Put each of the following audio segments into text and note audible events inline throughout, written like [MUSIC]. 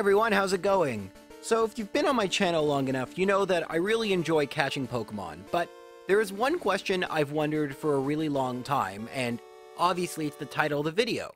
everyone, how's it going? So if you've been on my channel long enough, you know that I really enjoy catching Pokemon, but there is one question I've wondered for a really long time, and obviously it's the title of the video.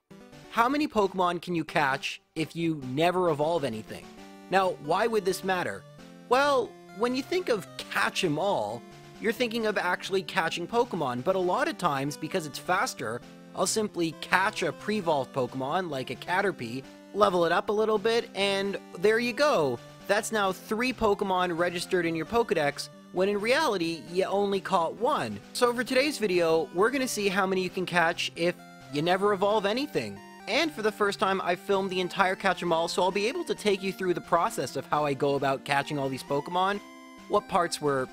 How many Pokemon can you catch if you never evolve anything? Now, why would this matter? Well, when you think of catch 'em all, you're thinking of actually catching Pokemon, but a lot of times, because it's faster, I'll simply catch a pre-evolved Pokemon like a Caterpie, level it up a little bit, and there you go. That's now three Pokemon registered in your Pokedex, when in reality, you only caught one. So for today's video, we're gonna see how many you can catch if you never evolve anything. And for the first time, I've filmed the entire Catch 'em All, so I'll be able to take you through the process of how I go about catching all these Pokemon, what parts were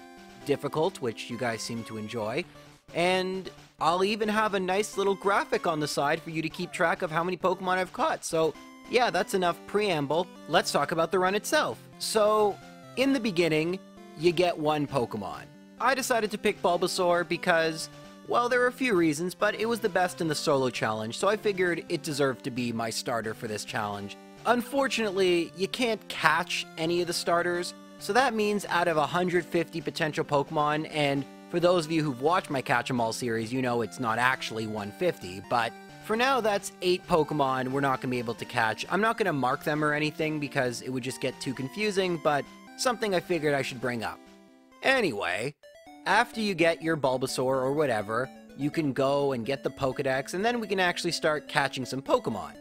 difficult, which you guys seem to enjoy, and I'll even have a nice little graphic on the side for you to keep track of how many Pokemon I've caught. So yeah, that's enough preamble. Let's talk about the run itself. So, in the beginning, you get one Pokemon. I decided to pick Bulbasaur because, well, there are a few reasons, but it was the best in the solo challenge, so I figured it deserved to be my starter for this challenge. Unfortunately, you can't catch any of the starters, so that means out of 150 potential Pokemon, and for those of you who've watched my Catch 'em All series, you know it's not actually 150, but for now, that's eight Pokemon we're not going to be able to catch. I'm not going to mark them or anything because it would just get too confusing, but something I figured I should bring up. Anyway, after you get your Bulbasaur or whatever, you can go and get the Pokedex, and then we can actually start catching some Pokemon.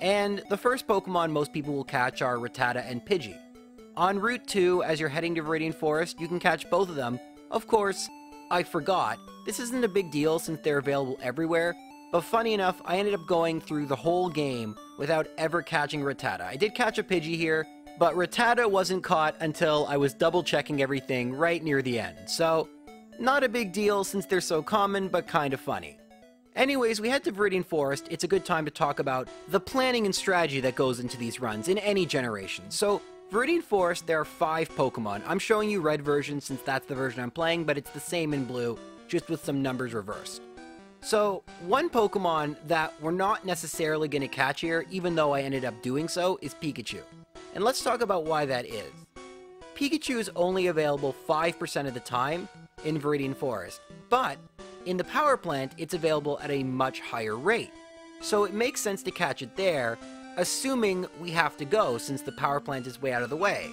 And the first Pokemon most people will catch are Rattata and Pidgey. On Route 2, as you're heading to Viridian Forest, you can catch both of them. Of course, I forgot, this isn't a big deal since they're available everywhere, but funny enough, I ended up going through the whole game without ever catching Rattata. I did catch a Pidgey here, but Rattata wasn't caught until I was double checking everything right near the end. So, not a big deal since they're so common, but kind of funny. Anyways, we head to Viridian Forest. It's a good time to talk about the planning and strategy that goes into these runs in any generation. So, Viridian Forest, there are five Pokemon. I'm showing you red version since that's the version I'm playing, but it's the same in blue, just with some numbers reversed. So, one Pokemon that we're not necessarily going to catch here, even though I ended up doing so, is Pikachu. And let's talk about why that is. Pikachu is only available 5% of the time in Viridian Forest, but in the power plant, it's available at a much higher rate. So it makes sense to catch it there, assuming we have to go since the power plant is way out of the way.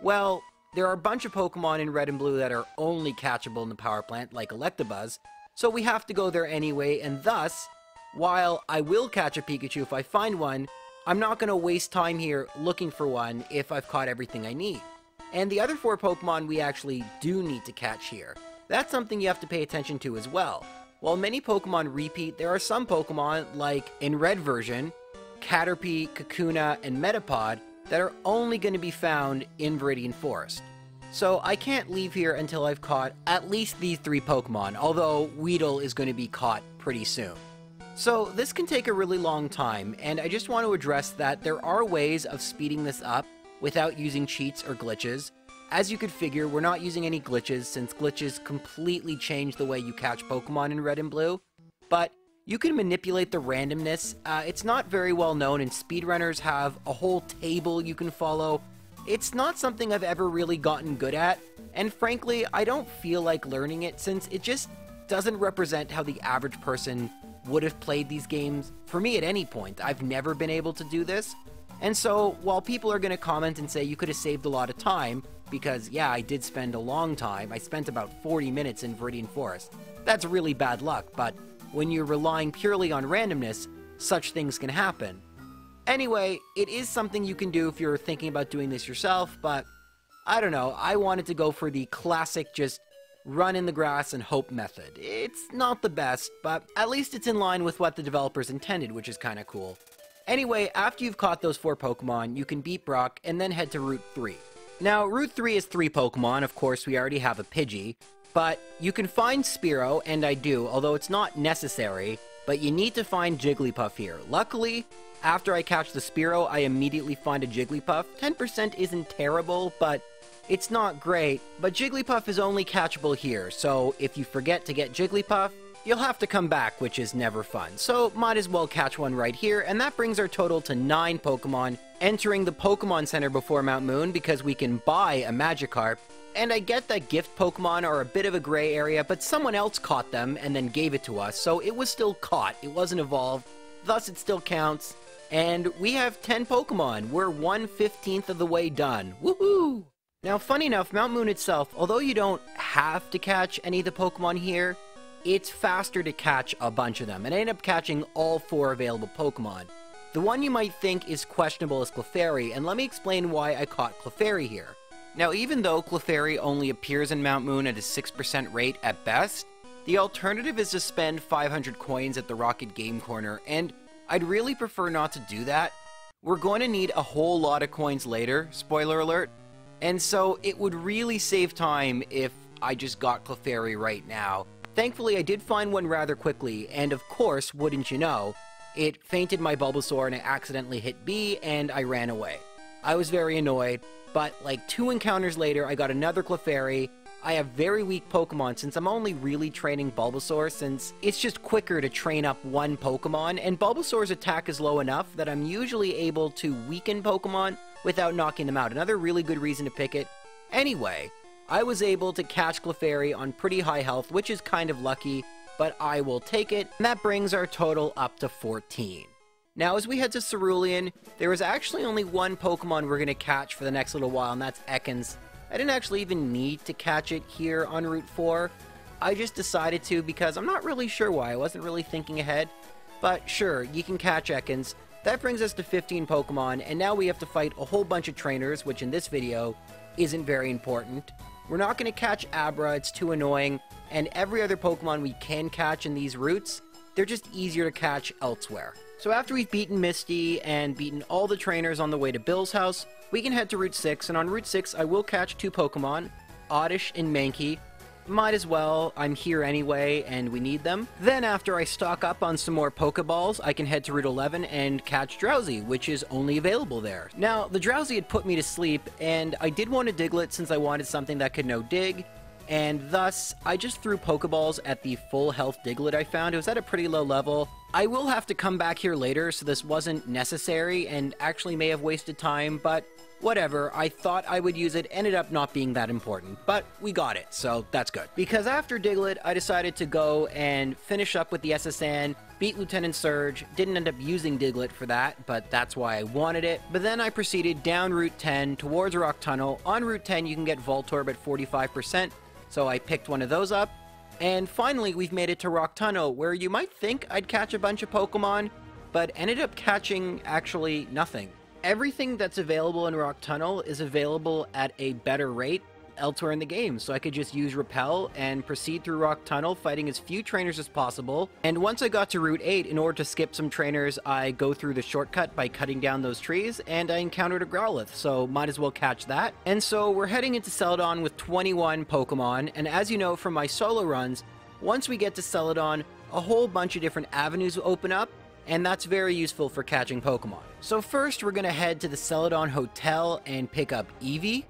Well, there are a bunch of Pokemon in Red and Blue that are only catchable in the power plant, like Electabuzz, so we have to go there anyway, and thus, while I will catch a Pikachu if I find one, I'm not going to waste time here looking for one if I've caught everything I need. And the other four Pokemon we actually do need to catch here. That's something you have to pay attention to as well. While many Pokemon repeat, there are some Pokemon, like in Red version, Caterpie, Kakuna, and Metapod, that are only going to be found in Viridian Forest. So I can't leave here until I've caught at least these three Pokemon, although Weedle is going to be caught pretty soon. So this can take a really long time, and I just want to address that there are ways of speeding this up without using cheats or glitches. As you could figure, we're not using any glitches since glitches completely change the way you catch Pokemon in Red and Blue, but you can manipulate the randomness. Uh, it's not very well known, and speedrunners have a whole table you can follow it's not something I've ever really gotten good at, and frankly, I don't feel like learning it since it just doesn't represent how the average person would have played these games for me at any point. I've never been able to do this. And so, while people are going to comment and say you could have saved a lot of time, because yeah, I did spend a long time, I spent about 40 minutes in Viridian Forest, that's really bad luck, but when you're relying purely on randomness, such things can happen. Anyway, it is something you can do if you're thinking about doing this yourself, but I don't know, I wanted to go for the classic just run in the grass and hope method. It's not the best, but at least it's in line with what the developers intended, which is kinda cool. Anyway, after you've caught those four Pokemon, you can beat Brock and then head to Route 3. Now, Route 3 is three Pokemon, of course we already have a Pidgey, but you can find Spearow, and I do, although it's not necessary, but you need to find Jigglypuff here. Luckily, after I catch the Spearow, I immediately find a Jigglypuff. 10% isn't terrible, but it's not great. But Jigglypuff is only catchable here, so if you forget to get Jigglypuff, you'll have to come back, which is never fun. So might as well catch one right here, and that brings our total to 9 Pokemon entering the Pokemon Center before Mount Moon because we can buy a Magikarp. And I get that gift Pokemon are a bit of a gray area, but someone else caught them and then gave it to us, so it was still caught. It wasn't evolved, thus it still counts. And we have 10 Pokemon. We're 1 15th of the way done. Woohoo! Now, funny enough, Mount Moon itself, although you don't have to catch any of the Pokemon here, it's faster to catch a bunch of them, and I end up catching all four available Pokemon. The one you might think is questionable is Clefairy, and let me explain why I caught Clefairy here. Now, even though Clefairy only appears in Mount Moon at a 6% rate at best, the alternative is to spend 500 coins at the Rocket Game Corner, and I'd really prefer not to do that. We're going to need a whole lot of coins later, spoiler alert, and so it would really save time if I just got Clefairy right now. Thankfully, I did find one rather quickly, and of course, wouldn't you know, it fainted my Bulbasaur and I accidentally hit B and I ran away. I was very annoyed, but like two encounters later, I got another Clefairy. I have very weak Pokemon since I'm only really training Bulbasaur since it's just quicker to train up one Pokemon, and Bulbasaur's attack is low enough that I'm usually able to weaken Pokemon without knocking them out. Another really good reason to pick it. Anyway, I was able to catch Clefairy on pretty high health, which is kind of lucky, but I will take it, and that brings our total up to 14. Now, as we head to Cerulean, there is actually only one Pokemon we're going to catch for the next little while, and that's Ekans. I didn't actually even need to catch it here on Route 4. I just decided to because I'm not really sure why. I wasn't really thinking ahead. But sure, you can catch Ekans. That brings us to 15 Pokemon, and now we have to fight a whole bunch of trainers, which in this video isn't very important. We're not going to catch Abra, it's too annoying, and every other Pokemon we can catch in these routes, they're just easier to catch elsewhere. So after we've beaten Misty and beaten all the trainers on the way to Bill's house, we can head to Route 6, and on Route 6 I will catch two Pokemon, Oddish and Mankey, might as well, I'm here anyway, and we need them. Then after I stock up on some more Pokeballs, I can head to Route 11 and catch Drowzee, which is only available there. Now, the Drowzee had put me to sleep, and I did want a Diglett since I wanted something that could know dig, and thus, I just threw Pokeballs at the full health Diglett I found. It was at a pretty low level. I will have to come back here later, so this wasn't necessary, and actually may have wasted time, but Whatever, I thought I would use it, ended up not being that important, but we got it, so that's good. Because after Diglett, I decided to go and finish up with the S.S. Anne, beat Lieutenant Surge, didn't end up using Diglett for that, but that's why I wanted it. But then I proceeded down Route 10 towards Rock Tunnel. On Route 10, you can get Voltorb at 45%, so I picked one of those up. And finally, we've made it to Rock Tunnel, where you might think I'd catch a bunch of Pokemon, but ended up catching actually nothing. Everything that's available in Rock Tunnel is available at a better rate elsewhere in the game, so I could just use Repel and proceed through Rock Tunnel, fighting as few trainers as possible. And once I got to Route 8, in order to skip some trainers, I go through the shortcut by cutting down those trees, and I encountered a Growlithe, so might as well catch that. And so we're heading into Celadon with 21 Pokemon, and as you know from my solo runs, once we get to Celadon, a whole bunch of different avenues open up, and that's very useful for catching Pokemon. So first, we're to head to the Celadon Hotel and pick up Eevee.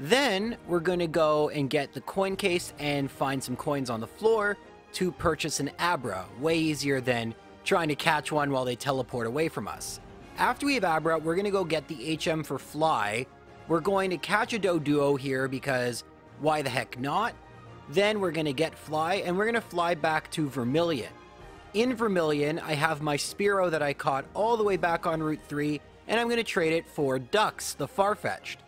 Then, we're going to go and get the coin case and find some coins on the floor to purchase an Abra, way easier than trying to catch one while they teleport away from us. After we have Abra, we're going to go get the HM for Fly. We're going to catch a Doduo here because why the heck not? Then we're going to get Fly, and we're going to fly back to Vermilion. In Vermilion, I have my Spearow that I caught all the way back on Route 3, and I'm going to trade it for Dux, the Farfetch'd.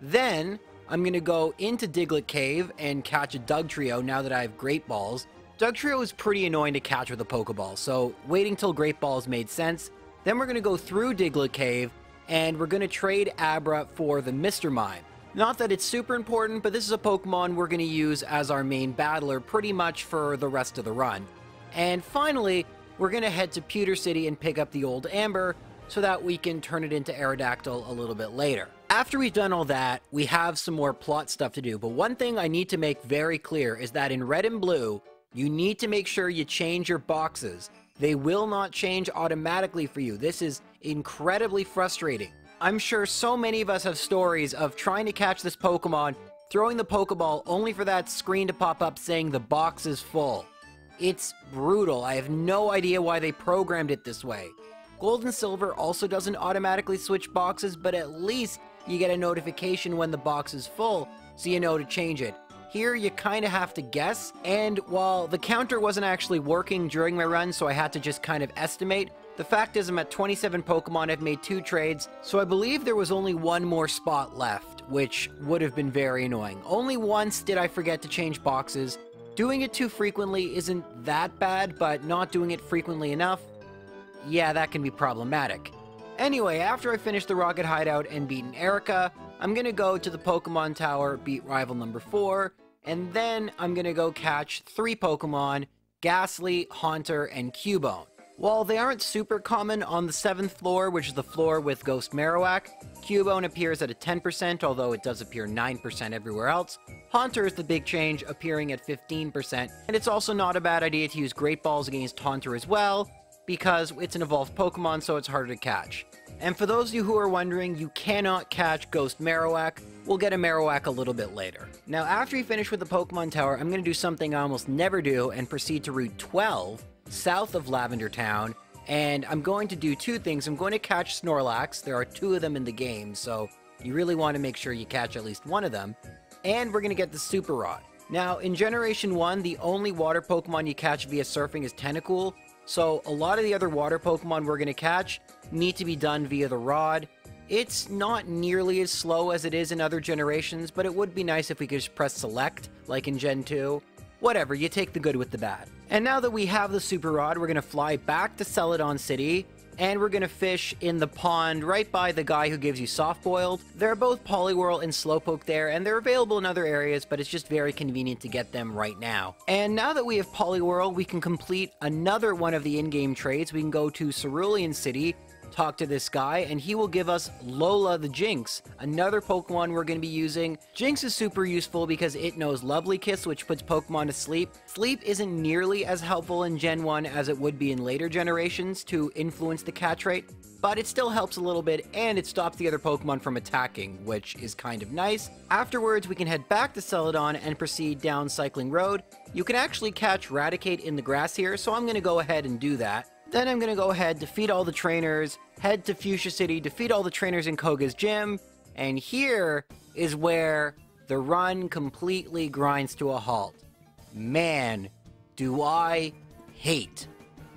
Then, I'm going to go into Diglett Cave and catch a Dugtrio now that I have Great Balls. Dugtrio is pretty annoying to catch with a Pokeball, so waiting till Great Balls made sense. Then we're going to go through Diglett Cave, and we're going to trade Abra for the Mr. Mime. Not that it's super important, but this is a Pokemon we're going to use as our main battler pretty much for the rest of the run. And finally, we're going to head to Pewter City and pick up the old Amber so that we can turn it into Aerodactyl a little bit later. After we've done all that, we have some more plot stuff to do, but one thing I need to make very clear is that in Red and Blue, you need to make sure you change your boxes. They will not change automatically for you. This is incredibly frustrating. I'm sure so many of us have stories of trying to catch this Pokemon, throwing the Pokeball only for that screen to pop up saying the box is full. It's brutal. I have no idea why they programmed it this way. Gold and Silver also doesn't automatically switch boxes, but at least you get a notification when the box is full, so you know to change it. Here, you kind of have to guess, and while the counter wasn't actually working during my run, so I had to just kind of estimate, the fact is I'm at 27 Pokemon, I've made two trades, so I believe there was only one more spot left, which would have been very annoying. Only once did I forget to change boxes. Doing it too frequently isn't that bad, but not doing it frequently enough, yeah, that can be problematic. Anyway, after I finish the Rocket Hideout and beaten Erika, I'm gonna go to the Pokemon Tower, beat rival number 4, and then I'm gonna go catch three Pokemon, Gastly, Haunter, and Cubone. While they aren't super common on the 7th floor, which is the floor with Ghost Marowak, Cubone appears at a 10%, although it does appear 9% everywhere else. Haunter is the big change, appearing at 15%, and it's also not a bad idea to use Great Balls against Haunter as well, because it's an evolved Pokemon, so it's harder to catch. And for those of you who are wondering, you cannot catch Ghost Marowak. We'll get a Marowak a little bit later. Now, after you finish with the Pokemon Tower, I'm going to do something I almost never do and proceed to Route 12, south of Lavender Town, and I'm going to do two things. I'm going to catch Snorlax. There are two of them in the game, so you really want to make sure you catch at least one of them. And we're going to get the Super Rod. Now, in Generation 1, the only water Pokemon you catch via surfing is Tentacool, so a lot of the other water Pokemon we're going to catch need to be done via the rod. It's not nearly as slow as it is in other generations, but it would be nice if we could just press select, like in Gen 2. Whatever, you take the good with the bad. And now that we have the Super Rod, we're going to fly back to Celadon City, and we're gonna fish in the pond right by the guy who gives you soft boiled. There are both Poliwhirl and Slowpoke there, and they're available in other areas, but it's just very convenient to get them right now. And now that we have Poliwhirl, we can complete another one of the in-game trades. We can go to Cerulean City, talk to this guy, and he will give us Lola the Jynx, another Pokemon we're going to be using. Jynx is super useful because it knows Lovely Kiss, which puts Pokemon to sleep. Sleep isn't nearly as helpful in Gen 1 as it would be in later generations to influence the catch rate, but it still helps a little bit, and it stops the other Pokemon from attacking, which is kind of nice. Afterwards, we can head back to Celadon and proceed down Cycling Road. You can actually catch Raticate in the grass here, so I'm going to go ahead and do that. Then I'm to go ahead, defeat all the trainers, head to Fuchsia City, defeat all the trainers in Koga's gym, and here is where the run completely grinds to a halt. Man, do I hate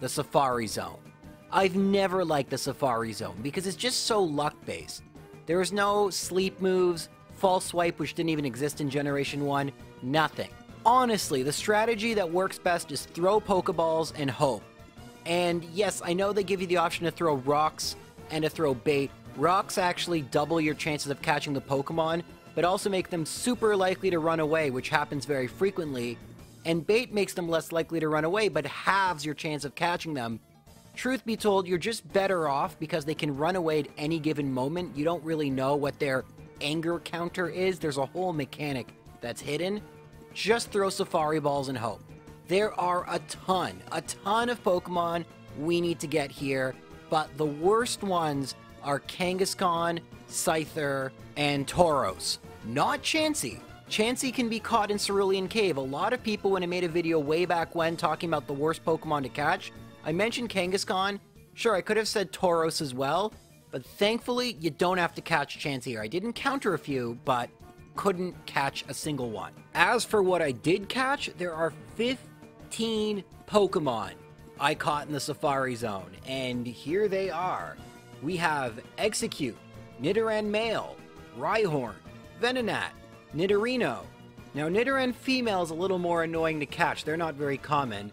the Safari Zone. I've never liked the Safari Zone because it's just so luck-based. There is no sleep moves, false swipe which didn't even exist in Generation 1, nothing. Honestly, the strategy that works best is throw Pokeballs and hope. And yes, I know they give you the option to throw rocks and to throw bait. Rocks actually double your chances of catching the Pokemon, but also make them super likely to run away, which happens very frequently. And bait makes them less likely to run away, but halves your chance of catching them. Truth be told, you're just better off because they can run away at any given moment. You don't really know what their anger counter is. There's a whole mechanic that's hidden. Just throw Safari Balls and hope. There are a ton, a ton of Pokemon we need to get here, but the worst ones are Kangaskhan, Scyther, and Tauros. Not Chansey. Chansey can be caught in Cerulean Cave. A lot of people, when I made a video way back when talking about the worst Pokemon to catch, I mentioned Kangaskhan. Sure, I could have said Tauros as well, but thankfully, you don't have to catch Chansey here. I didn't counter a few, but couldn't catch a single one. As for what I did catch, there are 50 15 Pokemon I caught in the Safari Zone, and here they are. We have Exeggcute, Nidoran Male, Rhyhorn, Venonat, Nidorino. Now, Nidoran female is a little more annoying to catch. They're not very common.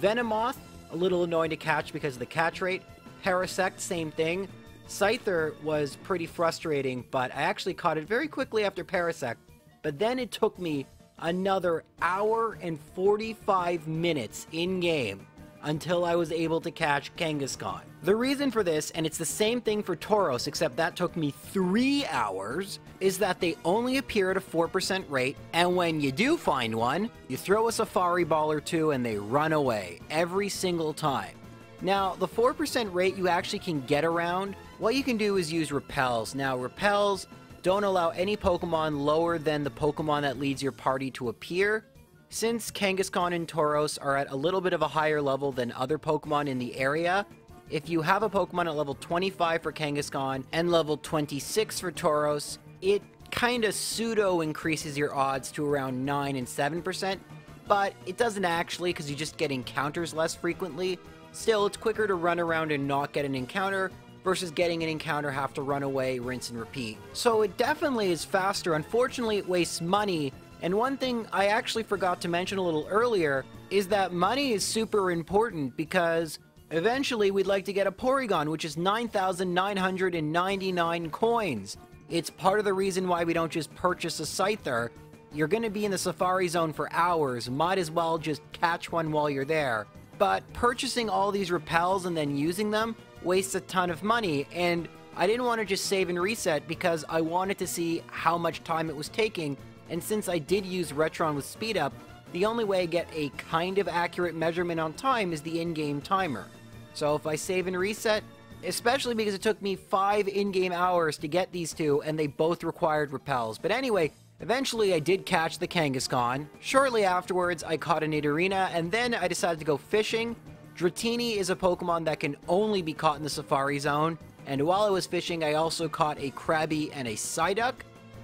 Venomoth, a little annoying to catch because of the catch rate. Parasect, same thing. Scyther was pretty frustrating, but I actually caught it very quickly after Parasect. But then it took me another hour and 45 minutes in game until I was able to catch Kangaskhan. The reason for this, and it's the same thing for Tauros, except that took me three hours, is that they only appear at a 4% rate, and when you do find one, you throw a Safari Ball or two and they run away every single time. Now, the 4% rate you actually can get around. What you can do is use repels. Now, repels don't allow any Pokemon lower than the Pokemon that leads your party to appear. Since Kangaskhan and Tauros are at a little bit of a higher level than other Pokemon in the area, if you have a Pokemon at level 25 for Kangaskhan and level 26 for Tauros, it kind of pseudo increases your odds to around 9 and 7%, but it doesn't actually because you just get encounters less frequently. Still, it's quicker to run around and not get an encounter versus getting an encounter, have to run away, rinse and repeat. So it definitely is faster. Unfortunately, it wastes money. And one thing I actually forgot to mention a little earlier is that money is super important because eventually we'd like to get a Porygon, which is 9,999 coins. It's part of the reason why we don't just purchase a Scyther. You're going to be in the Safari Zone for hours, might as well just catch one while you're there. But purchasing all these repels and then using them wastes a ton of money, and I didn't want to just save and reset because I wanted to see how much time it was taking, and since I did use Retron with speed up, the only way I get a kind of accurate measurement on time is the in-game timer. So if I save and reset, especially because it took me five in-game hours to get these two, and they both required repels. But anyway, eventually I did catch the Kangaskhan. Shortly afterwards, I caught a Nidorina, and then I decided to go fishing, Dratini is a Pokemon that can only be caught in the Safari Zone, and while I was fishing, I also caught a Krabby and a Psyduck.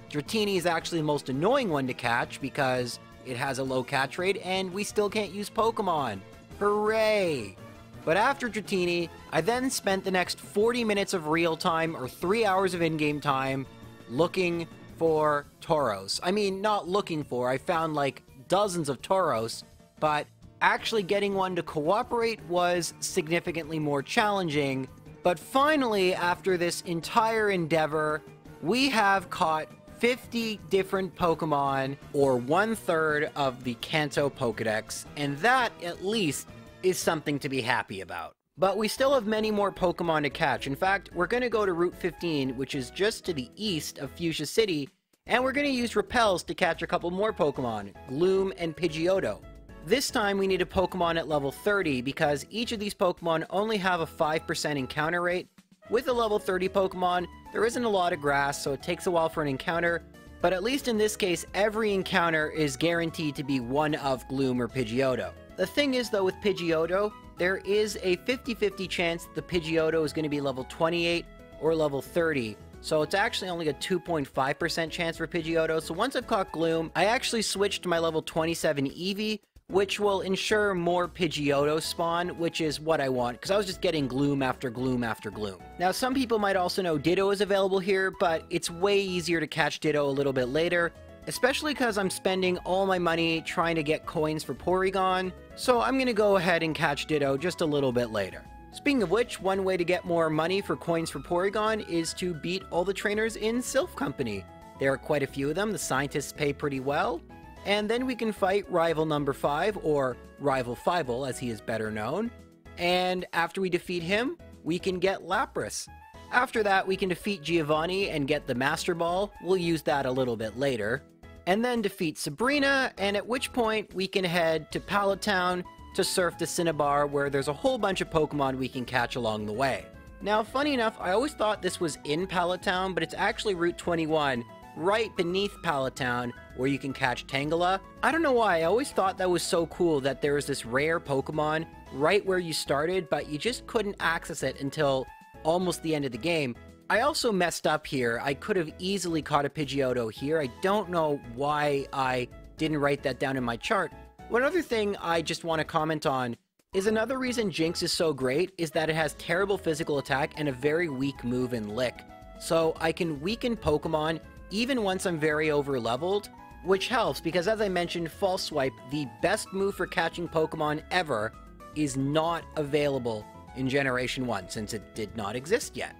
Dratini is actually the most annoying one to catch because it has a low catch rate, and we still can't use Pokemon. Hooray! But after Dratini, I then spent the next 40 minutes of real time or 3 hours of in game time looking for Tauros. I mean, not looking for, I found like dozens of Tauros, but actually getting one to cooperate was significantly more challenging. But finally, after this entire endeavor, we have caught 50 different Pokemon, or one third of the Kanto Pokedex, and that, at least, is something to be happy about. But we still have many more Pokemon to catch. In fact, we're going to go to Route 15, which is just to the east of Fuchsia City, and we're going to use Repels to catch a couple more Pokemon, Gloom and Pidgeotto. This time we need a Pokemon at level 30 because each of these Pokemon only have a 5% encounter rate. With a level 30 Pokemon, there isn't a lot of grass, so it takes a while for an encounter, but at least in this case, every encounter is guaranteed to be one of Gloom or Pidgeotto. The thing is though with Pidgeotto, there is a 50-50 chance the Pidgeotto is going to be level 28 or level 30, so it's actually only a 2.5% chance for Pidgeotto. So once I've caught Gloom, I actually switched to my level 27 Eevee, which will ensure more Pidgeotto spawn, which is what I want, because I was just getting Gloom after Gloom after Gloom. Now, some people might also know Ditto is available here, but it's way easier to catch Ditto a little bit later, especially because I'm spending all my money trying to get coins for Porygon, so I'm going to go ahead and catch Ditto just a little bit later. Speaking of which, one way to get more money for coins for Porygon is to beat all the trainers in Silph Company. There are quite a few of them, the scientists pay pretty well, and then we can fight rival number 5, or rival Fivel as he is better known. And after we defeat him, we can get Lapras. After that, we can defeat Giovanni and get the Master Ball. We'll use that a little bit later. And then defeat Sabrina, and at which point we can head to Pallet Town to surf the Cinnabar, where there's a whole bunch of Pokemon we can catch along the way. Now, funny enough, I always thought this was in Pallet Town, but it's actually Route 21, right beneath Pallet Town where you can catch Tangela. I don't know why, I always thought that was so cool that there was this rare Pokemon right where you started, but you just couldn't access it until almost the end of the game. I also messed up here. I could have easily caught a Pidgeotto here. I don't know why I didn't write that down in my chart. One other thing I just want to comment on is another reason Jynx is so great is that it has terrible physical attack and a very weak move in Lick. So I can weaken Pokemon even once I'm very over leveled, which helps because as I mentioned, False Swipe, the best move for catching Pokemon ever, is not available in Generation 1 since it did not exist yet.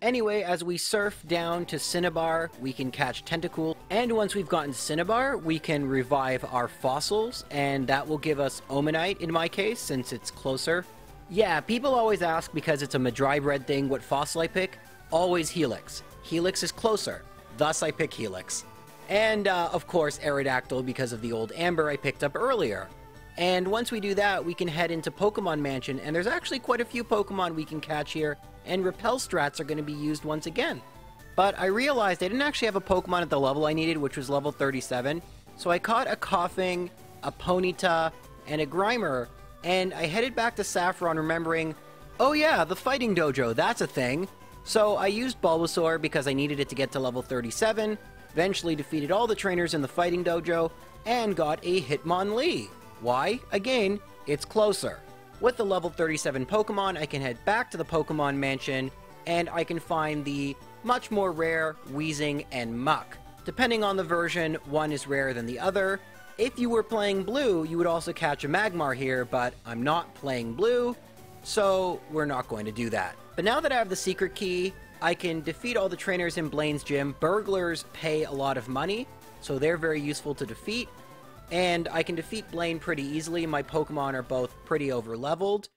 Anyway, as we surf down to Cinnabar, we can catch Tentacool, and once we've gotten Cinnabar, we can revive our fossils, and that will give us Omanyte in my case, since it's closer. Yeah, people always ask because it's a Madry Red thing what fossil I pick. Always Helix. Helix is closer, thus I pick Helix. And, uh, of course, Aerodactyl because of the old Amber I picked up earlier. And once we do that, we can head into Pokemon Mansion, and there's actually quite a few Pokemon we can catch here, and Repel Strats are going to be used once again. But I realized I didn't actually have a Pokemon at the level I needed, which was level 37, so I caught a Koffing, a Ponyta, and a Grimer, and I headed back to Saffron remembering Oh yeah, the fighting dojo, that's a thing. So I used Bulbasaur because I needed it to get to level 37, eventually defeated all the trainers in the fighting dojo, and got a Hitmonlee. Why? Again, it's closer. With the level 37 Pokemon, I can head back to the Pokemon Mansion, and I can find the much more rare Weezing and Muk. Depending on the version, one is rarer than the other. If you were playing Blue, you would also catch a Magmar here, but I'm not playing Blue, so we're not going to do that. But now that I have the secret key, I can defeat all the trainers in Blaine's gym. Burglars pay a lot of money, so they're very useful to defeat. And I can defeat Blaine pretty easily. My Pokemon are both pretty overleveled.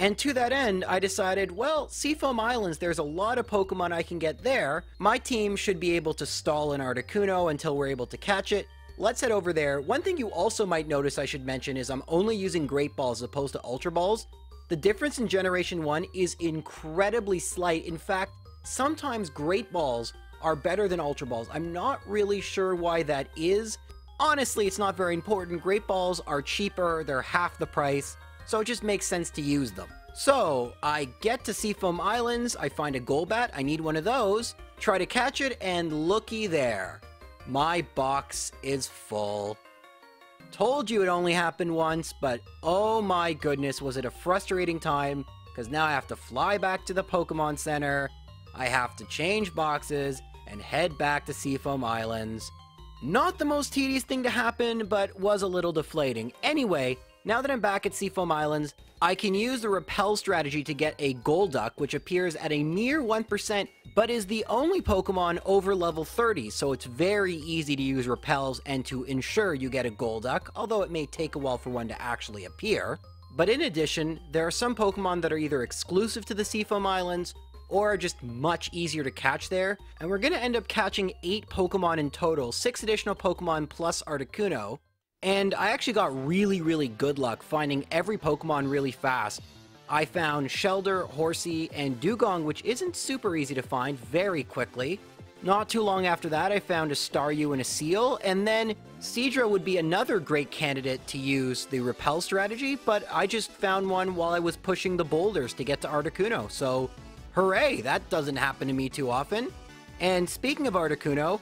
And to that end, I decided, well, Seafoam Islands, there's a lot of Pokemon I can get there. My team should be able to stall an Articuno until we're able to catch it. Let's head over there. One thing you also might notice I should mention is I'm only using Great Balls as opposed to Ultra Balls. The difference in Generation 1 is incredibly slight. In fact, sometimes Great Balls are better than Ultra Balls. I'm not really sure why that is. Honestly, it's not very important. Great Balls are cheaper, they're half the price, so it just makes sense to use them. So, I get to Seafoam Islands, I find a Golbat, I need one of those, try to catch it, and looky there. My box is full. Told you it only happened once, but oh my goodness, was it a frustrating time, because now I have to fly back to the Pokemon Center, I have to change boxes, and head back to Seafoam Islands. Not the most tedious thing to happen, but was a little deflating. Anyway, now that I'm back at Seafoam Islands, I can use the repel strategy to get a Golduck, which appears at a mere 1%, but is the only Pokemon over level 30, so it's very easy to use repels and to ensure you get a Golduck, although it may take a while for one to actually appear. But in addition, there are some Pokemon that are either exclusive to the Seafoam Islands or are just much easier to catch there. And we're going to end up catching 8 Pokemon in total, 6 additional Pokemon plus Articuno. And I actually got really, really good luck finding every Pokemon really fast. I found Shellder, Horsea, and Dewgong, which isn't super easy to find, very quickly. Not too long after that, I found a Staryu and a Seel, and then Seadra would be another great candidate to use the repel strategy, but I just found one while I was pushing the boulders to get to Articuno, so Hooray, that doesn't happen to me too often. And speaking of Articuno,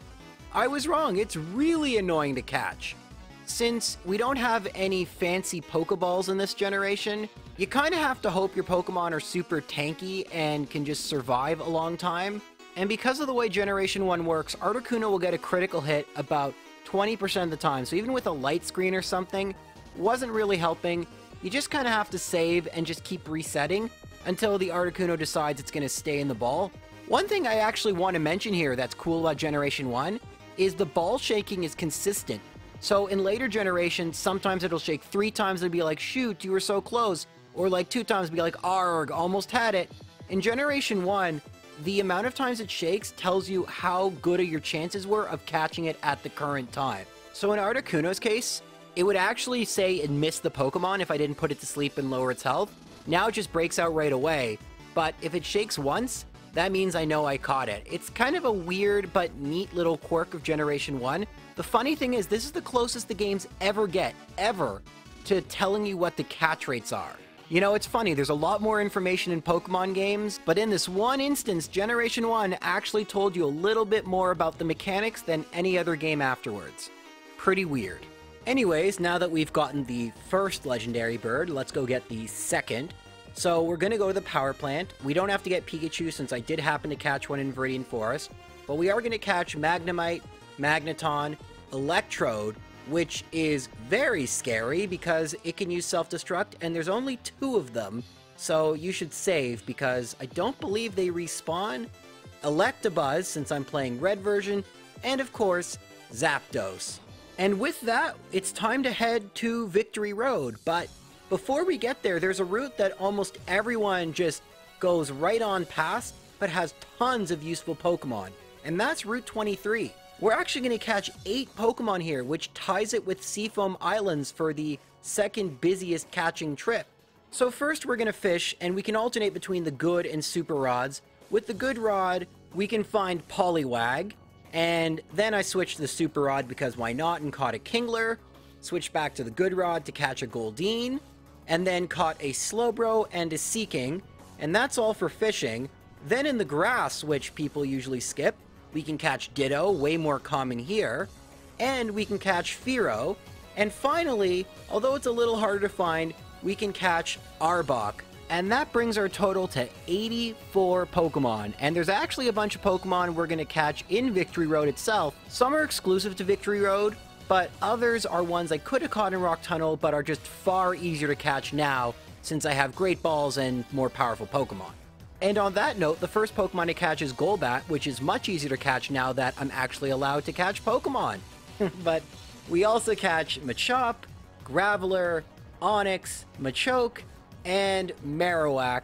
I was wrong, it's really annoying to catch. Since we don't have any fancy Pokeballs in this generation, you kind of have to hope your Pokemon are super tanky and can just survive a long time. And because of the way Generation 1 works, Articuno will get a critical hit about 20% of the time. So even with a light screen or something, wasn't really helping. You just kind of have to save and just keep resetting until the Articuno decides it's going to stay in the ball. One thing I actually want to mention here that's cool about Generation 1 is the ball shaking is consistent. So in later generations, sometimes it'll shake three times and be like, shoot, you were so close. Or like two times be like, arg, almost had it. In Generation 1, the amount of times it shakes tells you how good your chances were of catching it at the current time. So in Articuno's case, it would actually say it missed the Pokemon if I didn't put it to sleep and lower its health. Now it just breaks out right away, but if it shakes once, that means I know I caught it. It's kind of a weird but neat little quirk of Generation 1. The funny thing is, this is the closest the games ever get, ever, to telling you what the catch rates are. You know, it's funny, there's a lot more information in Pokemon games, but in this one instance, Generation 1 actually told you a little bit more about the mechanics than any other game afterwards. Pretty weird. Anyways, now that we've gotten the first legendary bird, let's go get the second. So we're going to go to the power plant. We don't have to get Pikachu since I did happen to catch one in Viridian Forest. But we are going to catch Magnemite, Magneton, Electrode, which is very scary because it can use self-destruct and there's only two of them. So you should save because I don't believe they respawn. Electabuzz since I'm playing red version. And of course, Zapdos. And with that, it's time to head to Victory Road. But before we get there, there's a route that almost everyone just goes right on past, but has tons of useful Pokemon. And that's Route 23. We're actually going to catch 8 Pokemon here, which ties it with Seafoam Islands for the second busiest catching trip. So first we're going to fish, and we can alternate between the good and super rods. With the good rod, we can find Poliwag, and then I switched to the Super Rod because why not and caught a Kingler. Switched back to the Good Rod to catch a Goldeen. And then caught a Slowbro and a Seaking. And that's all for fishing. Then in the grass, which people usually skip, we can catch Ditto, way more common here. And we can catch Fearow, And finally, although it's a little harder to find, we can catch Arbok. And that brings our total to 84 Pokemon. And there's actually a bunch of Pokemon we're going to catch in Victory Road itself. Some are exclusive to Victory Road, but others are ones I could have caught in Rock Tunnel but are just far easier to catch now since I have Great Balls and more powerful Pokemon. And on that note, the first Pokemon to catch is Golbat, which is much easier to catch now that I'm actually allowed to catch Pokemon. [LAUGHS] but we also catch Machop, Graveler, Onix, Machoke, and Marowak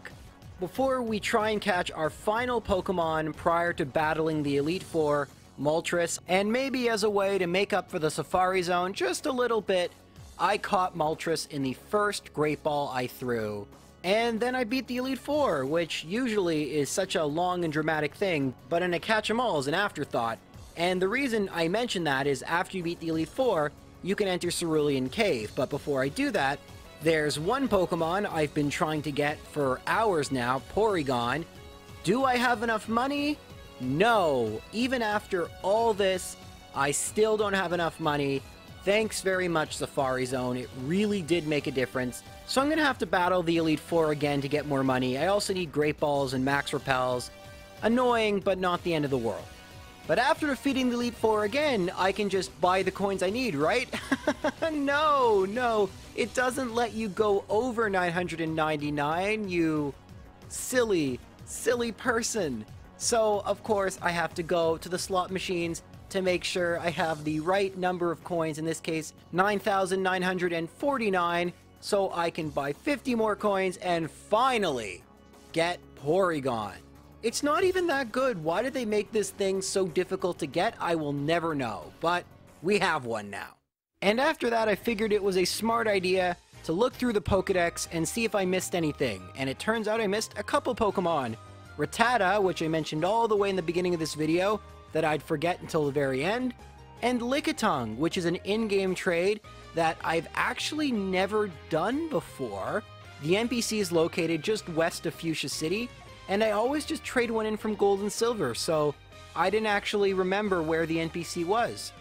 before we try and catch our final Pokemon prior to battling the Elite Four, Moltres, and maybe as a way to make up for the Safari Zone just a little bit, I caught Moltres in the first Great Ball I threw. And then I beat the Elite Four, which usually is such a long and dramatic thing, but in a catch 'em all is an afterthought. And the reason I mention that is after you beat the Elite Four, you can enter Cerulean Cave, but before I do that, there's one Pokemon I've been trying to get for hours now, Porygon. Do I have enough money? No. Even after all this, I still don't have enough money. Thanks very much, Safari Zone. It really did make a difference. So I'm going to have to battle the Elite Four again to get more money. I also need Great Balls and Max Repels. Annoying, but not the end of the world. But after defeating the Elite Four again, I can just buy the coins I need, right? [LAUGHS] no, no. It doesn't let you go over 999, you silly, silly person. So, of course, I have to go to the slot machines to make sure I have the right number of coins, in this case, 9,949, so I can buy 50 more coins and finally get Porygon. It's not even that good. Why did they make this thing so difficult to get? I will never know, but we have one now. And after that, I figured it was a smart idea to look through the Pokedex and see if I missed anything, and it turns out I missed a couple Pokemon. Rattata, which I mentioned all the way in the beginning of this video, that I'd forget until the very end, and Lickitung, which is an in-game trade that I've actually never done before. The NPC is located just west of Fuchsia City, and I always just trade one in from Gold and Silver, so I didn't actually remember where the NPC was.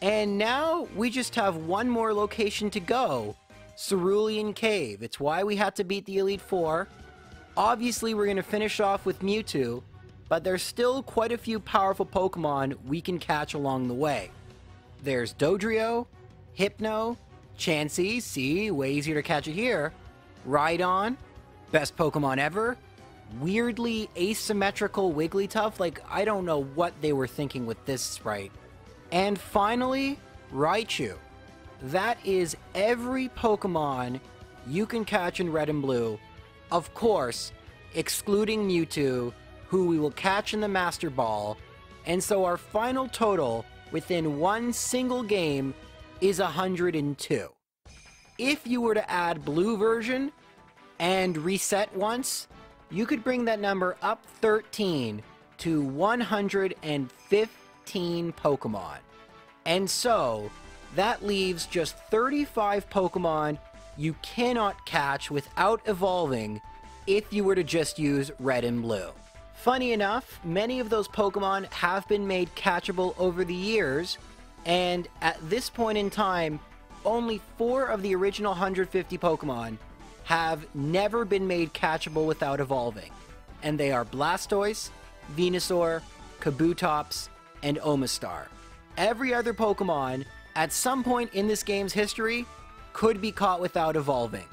And now we just have one more location to go Cerulean Cave. It's why we had to beat the Elite Four. Obviously, we're going to finish off with Mewtwo, but there's still quite a few powerful Pokemon we can catch along the way. There's Dodrio, Hypno, Chansey, see, way easier to catch it here, Rhydon, best Pokemon ever, weirdly asymmetrical Wigglytuff, like, I don't know what they were thinking with this sprite. And finally, Raichu. That is every Pokemon you can catch in Red and Blue. Of course, excluding Mewtwo, who we will catch in the Master Ball. And so our final total within one single game is 102. If you were to add Blue version and reset once, you could bring that number up 13 to 115 Pokemon. And so, that leaves just 35 Pokemon you cannot catch without evolving if you were to just use Red and Blue. Funny enough, many of those Pokemon have been made catchable over the years, and at this point in time, only four of the original 150 Pokemon have never been made catchable without evolving. And they are Blastoise, Venusaur, Kabutops, and Omastar. Every other Pokemon, at some point in this game's history, could be caught without evolving.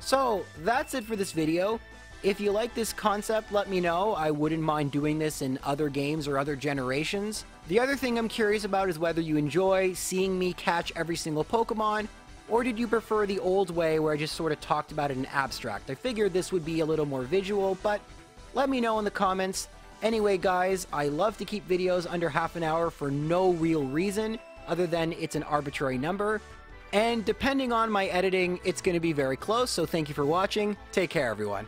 So, that's it for this video. If you like this concept, let me know. I wouldn't mind doing this in other games or other generations. The other thing I'm curious about is whether you enjoy seeing me catch every single Pokemon, or did you prefer the old way where I just sort of talked about it in abstract? I figured this would be a little more visual, but let me know in the comments. Anyway, guys, I love to keep videos under half an hour for no real reason, other than it's an arbitrary number. And depending on my editing, it's going to be very close, so thank you for watching. Take care, everyone.